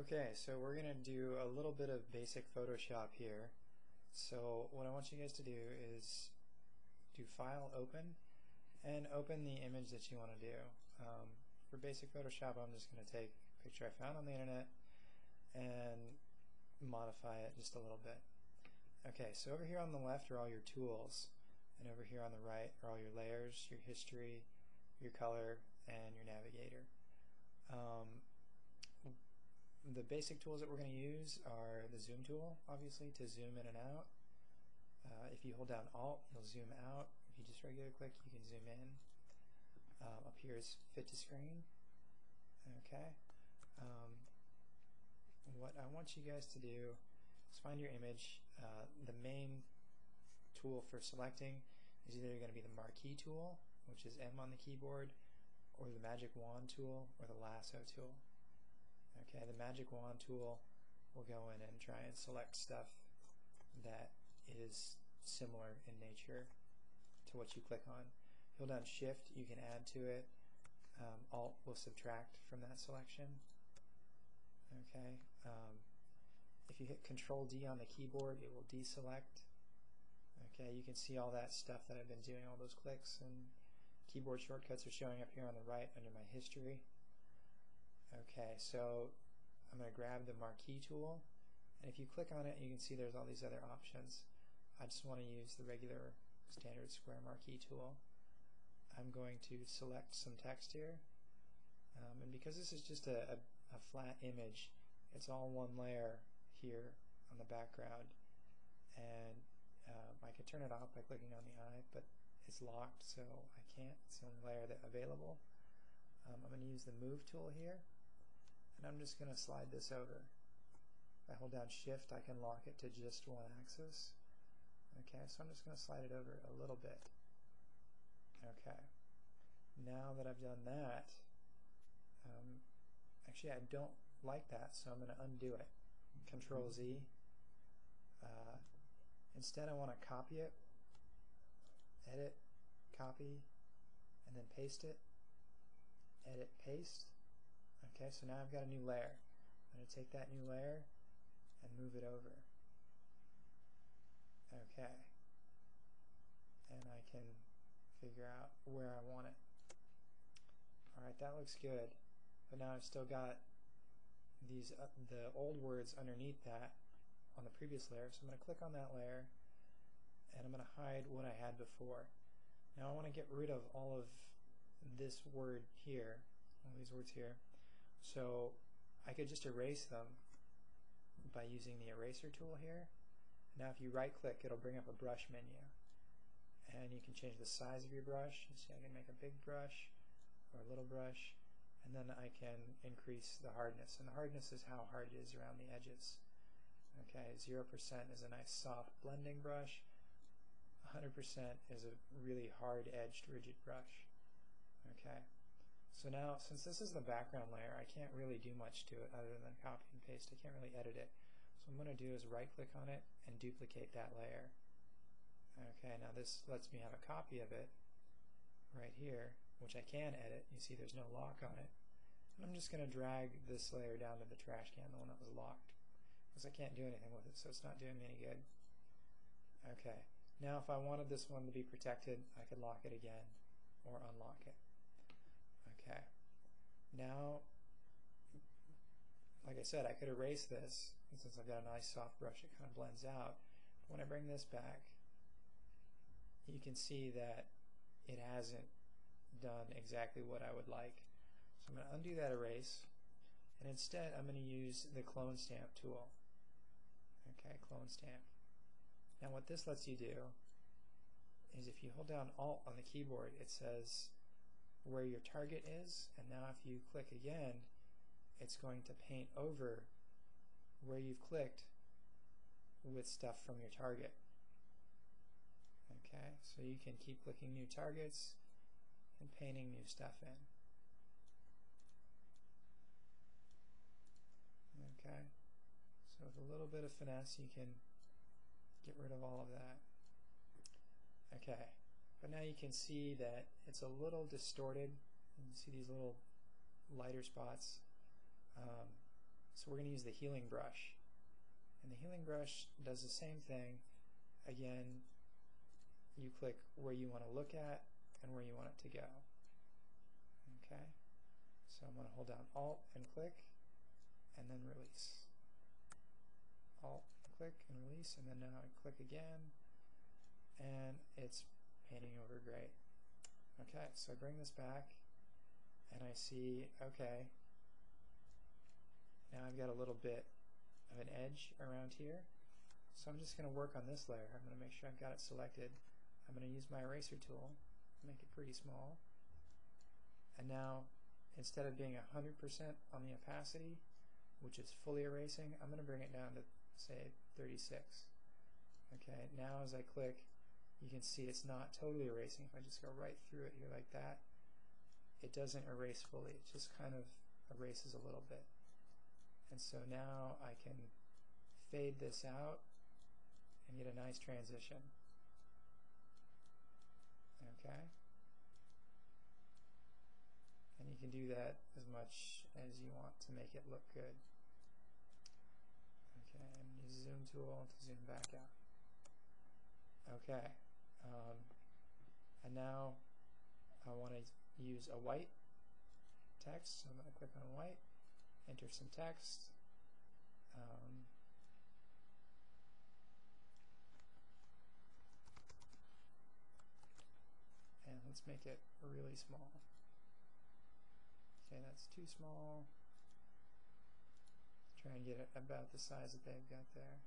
Okay, so we're going to do a little bit of basic Photoshop here. So what I want you guys to do is do File, Open, and open the image that you want to do. Um, for basic Photoshop, I'm just going to take a picture I found on the internet and modify it just a little bit. Okay, so over here on the left are all your tools, and over here on the right are all your layers, your history, your color, and your navigator. Um, the basic tools that we're going to use are the zoom tool, obviously, to zoom in and out. Uh, if you hold down Alt, you'll zoom out. If you just regular click, you can zoom in. Um, up here is fit to screen. Okay. Um, what I want you guys to do is find your image. Uh, the main tool for selecting is either going to be the marquee tool, which is M on the keyboard, or the magic wand tool, or the lasso tool. Okay, the magic wand tool will go in and try and select stuff that is similar in nature to what you click on. Hold down shift, you can add to it. Um, Alt will subtract from that selection. Okay, um, if you hit Control D on the keyboard, it will deselect. Okay, you can see all that stuff that I've been doing, all those clicks and keyboard shortcuts are showing up here on the right under my history. So I'm going to grab the marquee tool, and if you click on it, you can see there's all these other options. I just want to use the regular standard square marquee tool. I'm going to select some text here, um, and because this is just a, a, a flat image, it's all one layer here on the background, and um, I can turn it off by clicking on the eye, but it's locked, so I can't. It's the only layer that's available. Um, I'm going to use the Move tool here, and I'm just going to slide this over. If I hold down shift I can lock it to just one axis. Okay, so I'm just going to slide it over a little bit. Okay, now that I've done that, um, actually I don't like that, so I'm going to undo it. Control Z. Uh, instead I want to copy it, edit, copy, and then paste it, edit, paste, Okay, so now I've got a new layer. I'm going to take that new layer and move it over. Okay. And I can figure out where I want it. Alright, that looks good. But now I've still got these uh, the old words underneath that on the previous layer. So I'm going to click on that layer and I'm going to hide what I had before. Now I want to get rid of all of this word here, all these words here. So I could just erase them by using the eraser tool here. Now if you right click it'll bring up a brush menu and you can change the size of your brush. You see I can make a big brush or a little brush and then I can increase the hardness and the hardness is how hard it is around the edges. Okay, 0% is a nice soft blending brush. 100% is a really hard edged rigid brush. Okay. So now, since this is the background layer, I can't really do much to it other than copy and paste. I can't really edit it. So what I'm going to do is right click on it and duplicate that layer. Okay, now this lets me have a copy of it right here, which I can edit. You see there's no lock on it. And I'm just going to drag this layer down to the trash can, the one that was locked, because I can't do anything with it, so it's not doing me any good. Okay, now if I wanted this one to be protected, I could lock it again or unlock it. Okay. Now, like I said, I could erase this, and since I've got a nice soft brush, it kind of blends out. When I bring this back, you can see that it hasn't done exactly what I would like. So I'm going to undo that erase, and instead I'm going to use the clone stamp tool. Okay, clone stamp. Now what this lets you do is if you hold down Alt on the keyboard, it says where your target is and now if you click again it's going to paint over where you've clicked with stuff from your target. Okay so you can keep clicking new targets and painting new stuff in. Okay so with a little bit of finesse you can get rid of all of that. Okay but now you can see that it's a little distorted. You see these little lighter spots. Um, so we're going to use the healing brush. And the healing brush does the same thing. Again, you click where you want to look at and where you want it to go. Okay, so I'm going to hold down Alt and click, and then release. Alt, click, and release, and then now I click again, and it's painting over great. Okay, so I bring this back, and I see, okay, now I've got a little bit of an edge around here. So I'm just going to work on this layer. I'm going to make sure I've got it selected. I'm going to use my eraser tool, make it pretty small. And now, instead of being 100% on the opacity, which is fully erasing, I'm going to bring it down to, say, 36. Okay, now as I click, you can see it's not totally erasing. If I just go right through it here like that, it doesn't erase fully. It just kind of erases a little bit. And so now I can fade this out and get a nice transition. Okay? And you can do that as much as you want to make it look good. Okay, and use zoom tool to zoom back out. Okay, um, and now I want to use a white text, so I'm going to click on white enter some text. Um, and let's make it really small. Okay, that's too small. Try and get it about the size that they've got there.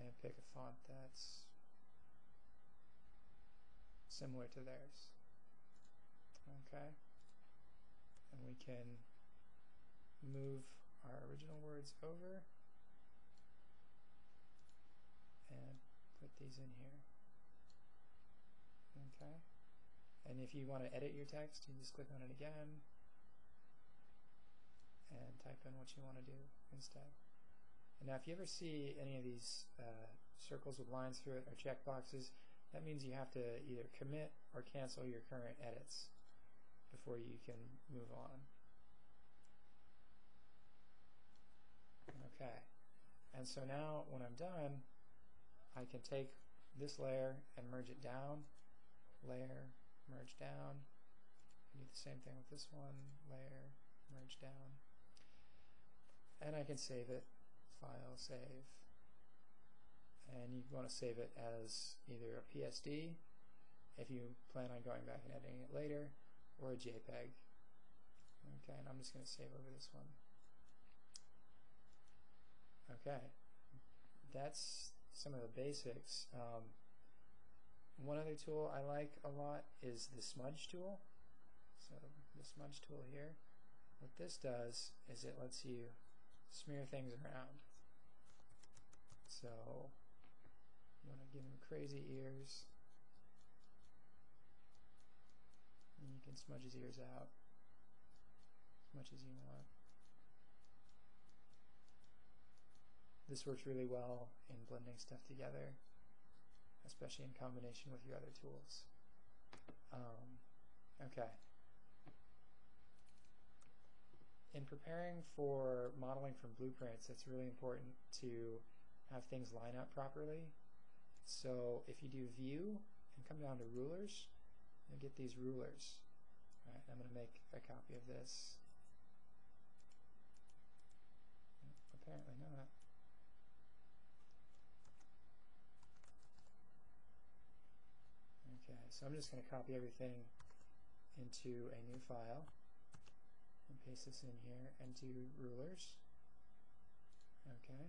And pick a font that's similar to theirs. Okay. And we can move our original words over and put these in here. Okay. And if you want to edit your text, you just click on it again and type in what you want to do instead. And now if you ever see any of these uh, circles with lines through it or checkboxes, that means you have to either commit or cancel your current edits before you can move on. Okay. And so now when I'm done, I can take this layer and merge it down, layer, merge down, do the same thing with this one, layer, merge down, and I can save it, file, save, and you want to save it as either a PSD, if you plan on going back and editing it later, or a JPEG. Okay, and I'm just going to save over this one. Okay, that's some of the basics. Um, one other tool I like a lot is the smudge tool. So the smudge tool here, what this does is it lets you smear things around. So you want to give him crazy ears. And you can smudge his ears out as much as you want. This works really well in blending stuff together, especially in combination with your other tools. Um, okay. In preparing for modeling from blueprints, it's really important to have things line up properly. So if you do view and come down to rulers, you'll get these rulers. All right, I'm going to make a copy of this. Apparently not. Okay, so I'm just going to copy everything into a new file and paste this in here and do rulers. Okay.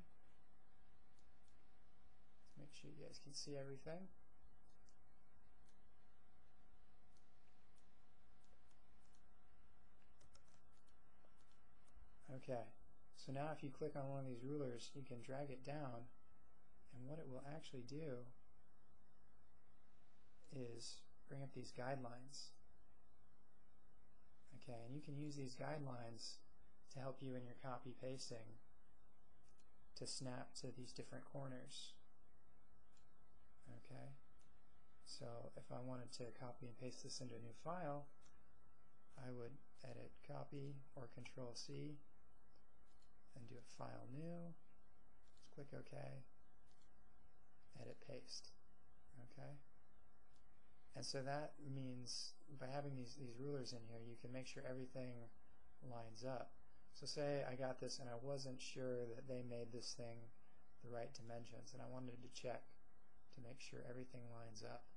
Make sure you guys can see everything. Okay, so now if you click on one of these rulers, you can drag it down, and what it will actually do is bring up these guidelines. Okay, and you can use these guidelines to help you in your copy pasting to snap to these different corners. Okay, so if I wanted to copy and paste this into a new file, I would edit copy or control C and do a file new, Just click OK, edit paste. Okay? And so that means by having these, these rulers in here, you can make sure everything lines up. So say I got this and I wasn't sure that they made this thing the right dimensions and I wanted to check to make sure everything lines up.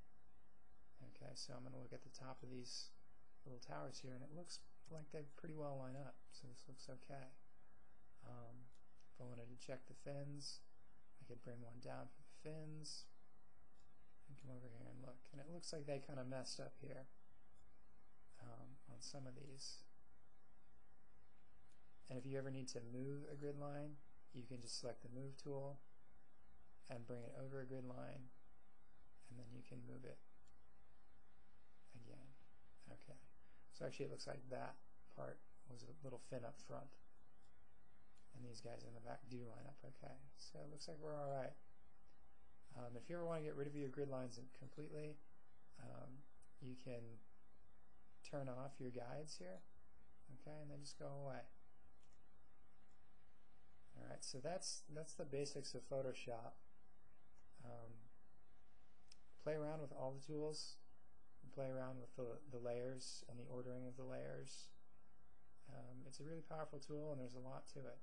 Okay, so I'm going to look at the top of these little towers here and it looks like they pretty well line up, so this looks okay. Um, if I wanted to check the fins, I could bring one down for the fins and come over here and look. And it looks like they kind of messed up here um, on some of these. And if you ever need to move a grid line, you can just select the Move tool and bring it over a grid line, and then you can move it again. Okay. So actually it looks like that part was a little fin up front. And these guys in the back do line up okay. So it looks like we're alright. Um, if you ever want to get rid of your grid lines completely, um, you can turn off your guides here, okay, and they just go away. Alright, so that's that's the basics of Photoshop. Um, play around with all the tools, play around with the, the layers and the ordering of the layers. Um, it's a really powerful tool and there's a lot to it.